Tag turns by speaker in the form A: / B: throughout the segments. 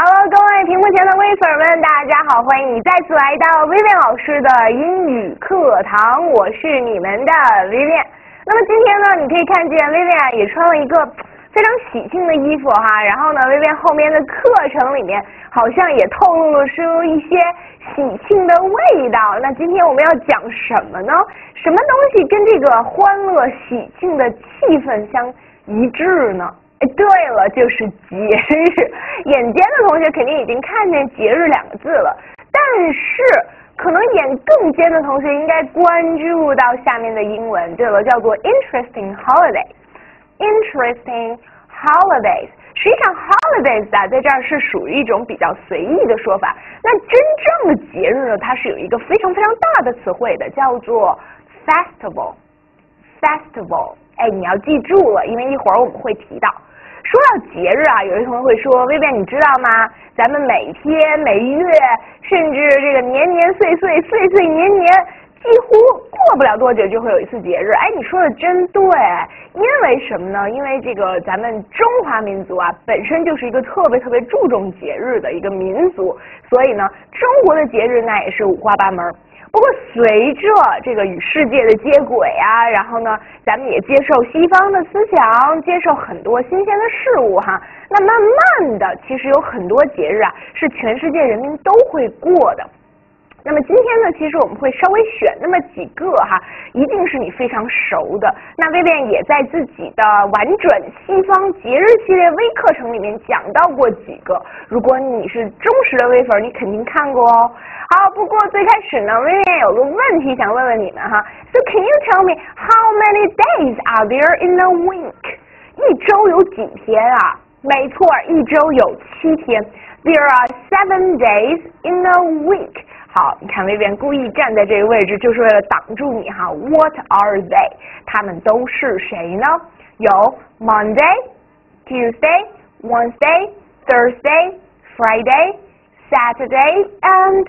A: 好了各位屏幕前的微粉们，大家好，欢迎你再次来到薇薇老师的英语课堂，我是你们的 Vivian。那么今天呢，你可以看见 Vivian 也穿了一个非常喜庆的衣服哈，然后呢，Vivian 后面的课程里面好像也透露了出一些喜庆的味道。那今天我们要讲什么呢？什么东西跟这个欢乐喜庆的气氛相一致呢？哎，对了，就是节日。眼尖的同学肯定已经看见“节日”两个字了，但是可能眼更尖的同学应该关注到下面的英文，对了，叫做 “interesting holidays”。interesting holidays，实际上 holidays 啊，在这儿是属于一种比较随意的说法。那真正的节日呢，它是有一个非常非常大的词汇的，叫做 festival。festival，哎，你要记住了，因为一会儿我们会提到。说到节日啊，有些同学会说：“薇薇，你知道吗？咱们每天、每月，甚至这个年年岁岁、岁岁年年，几乎过不了多久就会有一次节日。”哎，你说的真对，因为什么呢？因为这个咱们中华民族啊，本身就是一个特别特别注重节日的一个民族，所以呢，中国的节日那也是五花八门。不过，随着这个与世界的接轨啊，然后呢，咱们也接受西方的思想，接受很多新鲜的事物哈。那慢慢的，其实有很多节日啊，是全世界人民都会过的。那么今天呢，其实我们会稍微选那么几个哈，一定是你非常熟的。那威廉也在自己的玩转西方节日系列微课程里面讲到过几个。如果你是忠实的微粉，你肯定看过哦。好，不过最开始呢，威廉有个问题想问问你们哈。So can you tell me how many days are there in a week？一周有几天啊？没错，一周有七天。There are seven days in a week。好，你看威廉故意站在这个位置，就是为了挡住你哈。What are they？他们都是谁呢？有 Monday、Tuesday、Wednesday、Thursday、Friday、Saturday and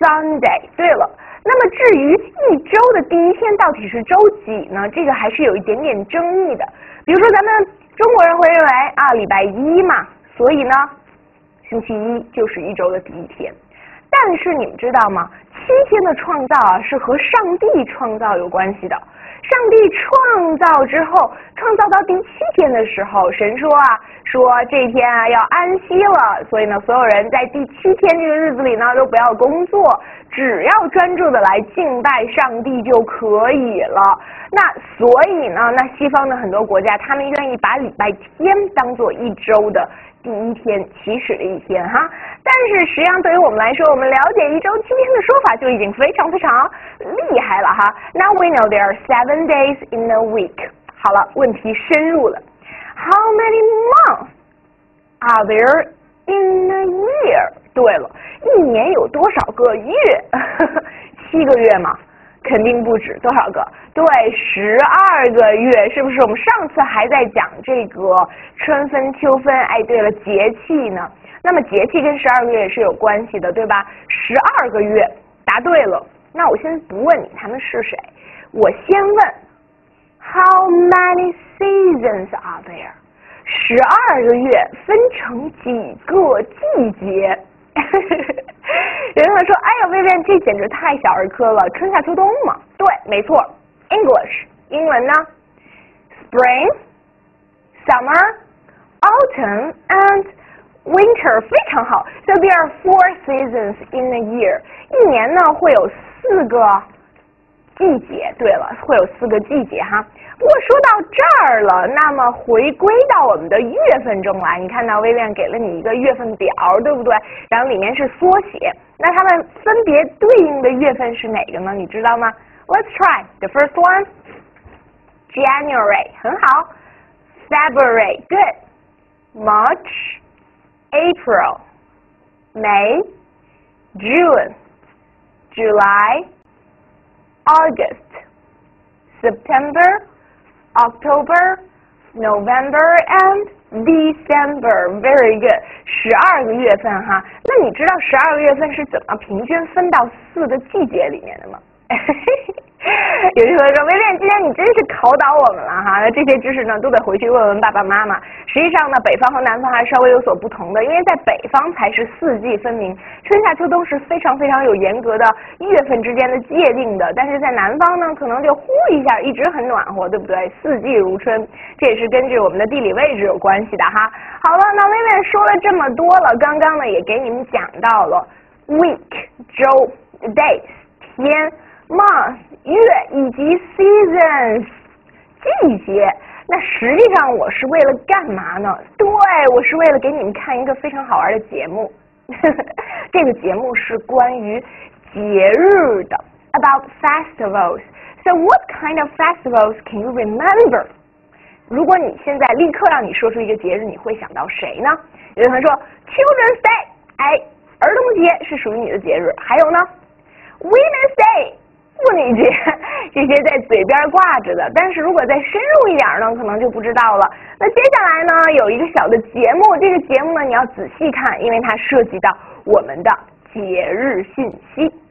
A: Sunday。对了，那么至于一周的第一天到底是周几呢？这个还是有一点点争议的。比如说，咱们中国人会认为啊，礼拜一嘛，所以呢，星期一就是一周的第一天。但是你们知道吗？七天的创造啊，是和上帝创造有关系的。上帝创造之后，创造到第七天的时候，神说啊，说这一天啊要安息了，所以呢，所有人在第七天这个日子里呢，都不要工作，只要专注的来敬拜上帝就可以了。那所以呢，那西方的很多国家，他们愿意把礼拜天当做一周的。第一天起始的一天哈，但是实际上对于我们来说，我们了解一周七天的说法就已经非常非常厉害了哈。Now we know there are seven days in a week。好了，问题深入了，How many months are there in a year？对了，一年有多少个月？七个月嘛。肯定不止多少个，对，十二个月，是不是？我们上次还在讲这个春分、秋分，哎，对了，节气呢？那么节气跟十二个月也是有关系的，对吧？十二个月，答对了。那我先不问你他们是谁，我先问，How many seasons are there？十二个月分成几个季节？有人说：“哎呀，薇薇，这简直太小儿科了，春夏秋冬嘛。”对，没错，English，英文呢，Spring、Summer、Autumn and Winter，非常好。So there are four seasons in a year，一年呢会有四个季节。对了，会有四个季节哈。不过说到这儿了，那么回归到我们的月份中来，你看到威廉给了你一个月份表，对不对？然后里面是缩写，那它们分别对应的月份是哪个呢？你知道吗？Let's try the first one. January 很好，February good, March, April, May, June, July, August, September. October, November and December. Very good. 十二个月份哈，那你知道十二个月份是怎么平均分到四个季节里面的吗？ 有同学说：“薇薇，今天你真是考倒我们了哈！那这些知识呢，都得回去问问爸爸妈妈。实际上呢，北方和南方还稍微有所不同的，因为在北方才是四季分明，春夏秋冬是非常非常有严格的月份之间的界定的。但是在南方呢，可能就呼一下，一直很暖和，对不对？四季如春，这也是根据我们的地理位置有关系的哈。好了，那薇薇说了这么多了，刚刚呢也给你们讲到了 week 周 days 天。Month 月以及 seasons 季节，那实际上我是为了干嘛呢？对，我是为了给你们看一个非常好玩的节目。这个节目是关于节日的，about festivals. So what kind of festivals can you remember? 如果你现在立刻让你说出一个节日，你会想到谁呢？有的同学说 Children's Day，哎，儿童节是属于你的节日。还有呢，Women's Day。妇女节这些在嘴边挂着的，但是如果再深入一点呢，可能就不知道了。那接下来呢，有一个小的节目，这个节目呢你要仔细看，因为它涉及到我们的节日信息。